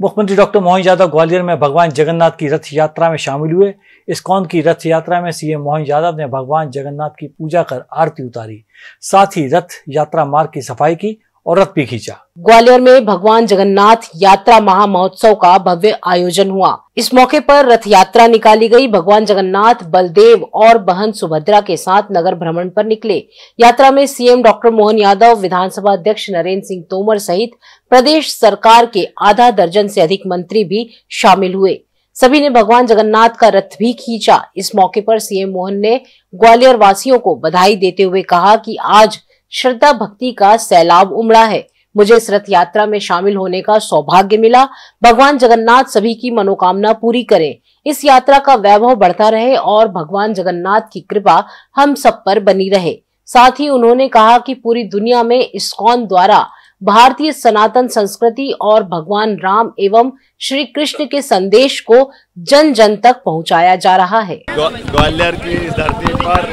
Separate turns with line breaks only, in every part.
मुख्यमंत्री डॉक्टर मोहन यादव ग्वालियर में भगवान जगन्नाथ की रथ यात्रा में शामिल हुए। इस कौन की रथ यात्रा में सीएम मोहन यादव ने भगवान जगन्नाथ की पूजा कर आरती उतारी। साथ ही रथ यात्रा मार्ग की सफ़ाई की। और रथ भी खींचा।
ग्वालियर में भगवान जगन्नाथ यात्रा महा महोत्सव का भव्य आयोजन हुआ। इस मौके पर रथ यात्रा निकाली गई। भगवान जगन्नाथ, बलदेव और बहन सुभद्रा के साथ नगर भ्रमण पर निकले। यात्रा में सीएम डॉक्टर मोहन यादव, विधानसभा अध्यक्ष नरेंद्र सिंह तोमर सहित प्रदेश सरकार के आधा दर्जन से अधिक मंत्री भी शामिल हुए। सभी ने भगवान जगन्नाथ का रथ भी खींचा। इस मौके पर सीएम मोहन ने ग्वालियर वासियों को बधाई देते हुए कहा कि आज श्रद्धा भक्ति का सैलाब उमड़ा है। मुझे इस रथ यात्रा में शामिल होने का सौभाग्य मिला। भगवान जगन्नाथ सभी की मनोकामना पूरी करें। इस यात्रा का वैभव बढ़ता रहे और भगवान जगन्नाथ की कृपा हम सब पर बनी रहे। साथ ही उन्होंने कहा कि पूरी दुनिया में इस्कॉन द्वारा भारतीय सनातन संस्कृति और भगवान राम एवं श्री कृष्ण के संदेश को जन जन तक पहुँचाया जा रहा है।
ग्वालियर की धरती पर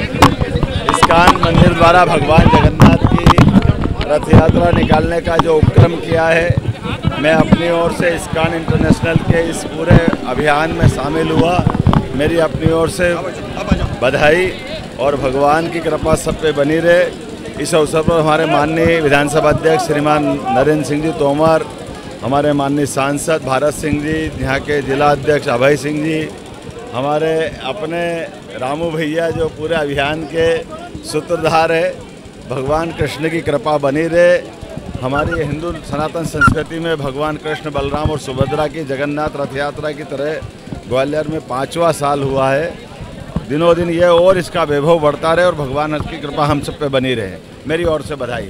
इस्कान मंदिर द्वारा भगवान जगन्नाथ रथ यात्रा निकालने का जो उपक्रम किया है, मैं अपनी ओर से इस्कान इंटरनेशनल के इस पूरे अभियान में शामिल हुआ। मेरी अपनी ओर से बधाई और भगवान की कृपा सब पे बनी रहे। इस अवसर पर हमारे माननीय विधानसभा अध्यक्ष श्रीमान नरेंद्र सिंह जी तोमर, हमारे माननीय सांसद भारत सिंह जी, यहाँ के जिला अध्यक्ष अभय सिंह जी, हमारे अपने रामू भैया जो पूरे अभियान के सूत्रधार है भगवान कृष्ण की कृपा बनी रहे। हमारी हिंदू सनातन संस्कृति में भगवान कृष्ण, बलराम और सुभद्रा की जगन्नाथ रथ यात्रा की तरह ग्वालियर में पाँचवा साल हुआ है। दिनों दिन ये और इसका वैभव बढ़ता रहे और भगवान की कृपा हम सब पे बनी रहे। मेरी ओर से बधाई।